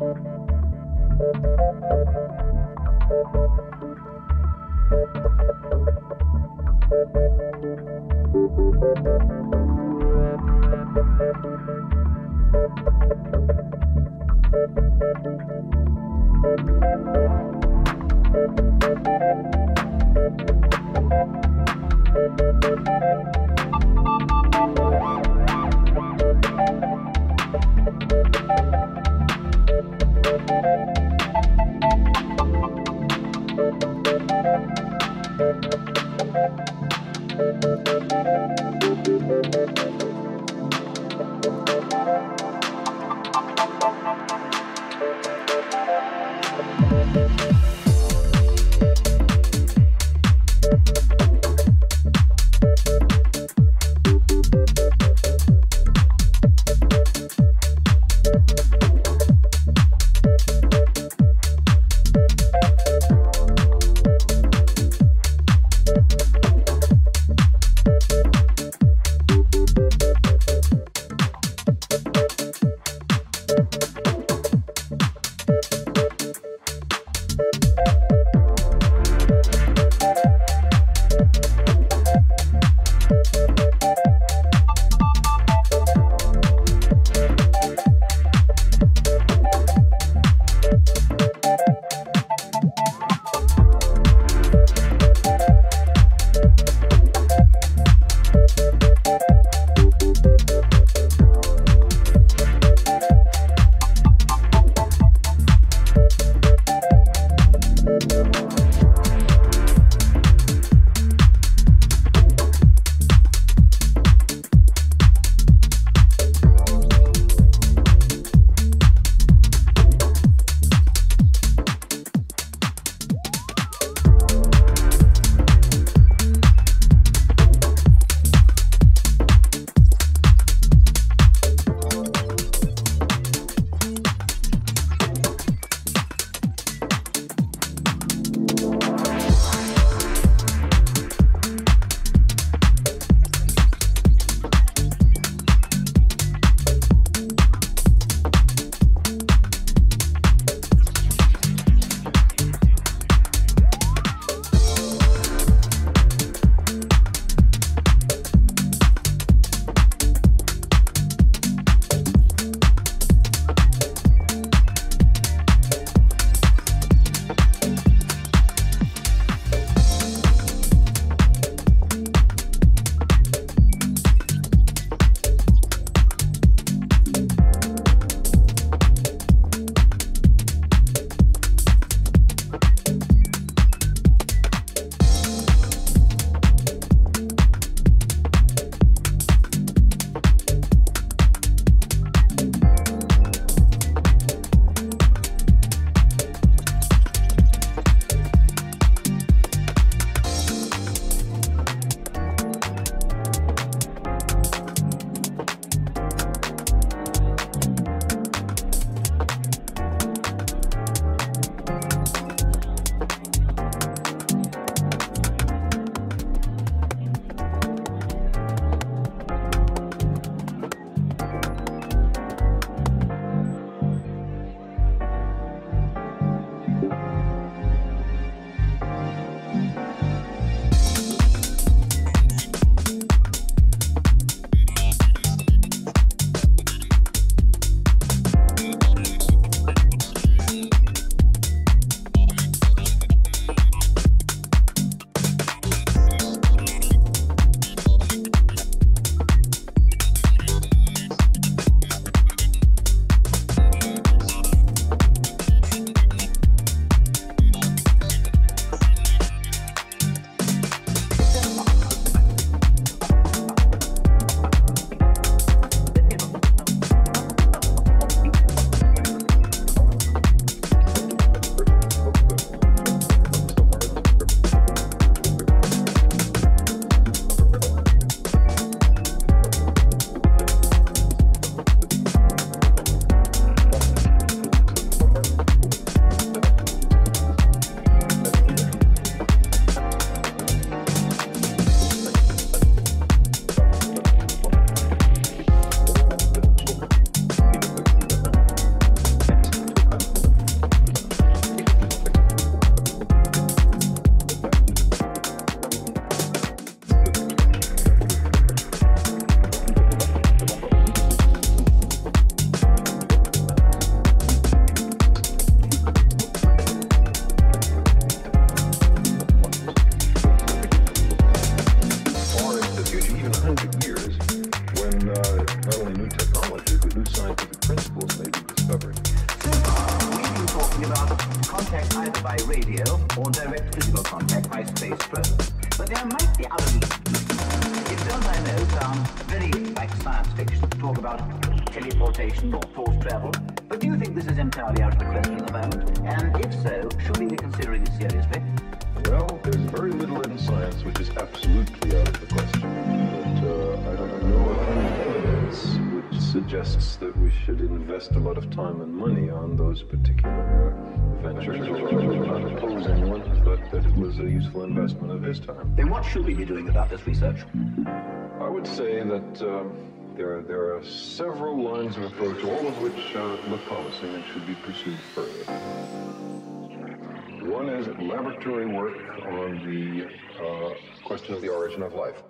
Música there might be other means. It does, I know, sound very like science fiction to talk about teleportation or force travel. But do you think this is entirely out of the question at the moment? And if so, should we be considering it seriously? Well, there's very little in science which is absolutely out of the question. But uh, I don't know of any evidence suggests that we should invest a lot of time and money on those particular ventures. I'm not opposing anyone, but that it was a useful investment of his time. Then what should we be doing about this research? I would say that um, there, there are several lines of approach, all of which uh, look promising and should be pursued further. One is laboratory work on the uh, question of the origin of life.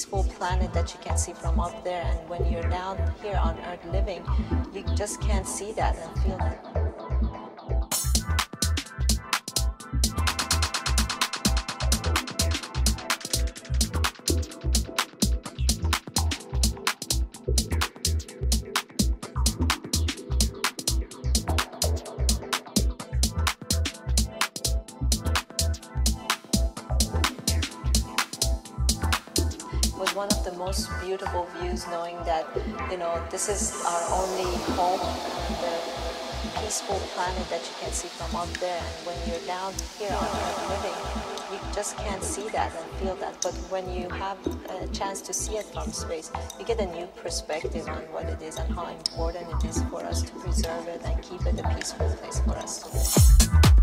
Peaceful planet that you can see from up there. And when you're down here on Earth living, you just can't see that and feel that. Most beautiful views knowing that, you know, this is our only home, the peaceful planet that you can see from up there. And when you're down here on Earth living, you just can't see that and feel that. But when you have a chance to see it from space, you get a new perspective on what it is and how important it is for us to preserve it and keep it a peaceful place for us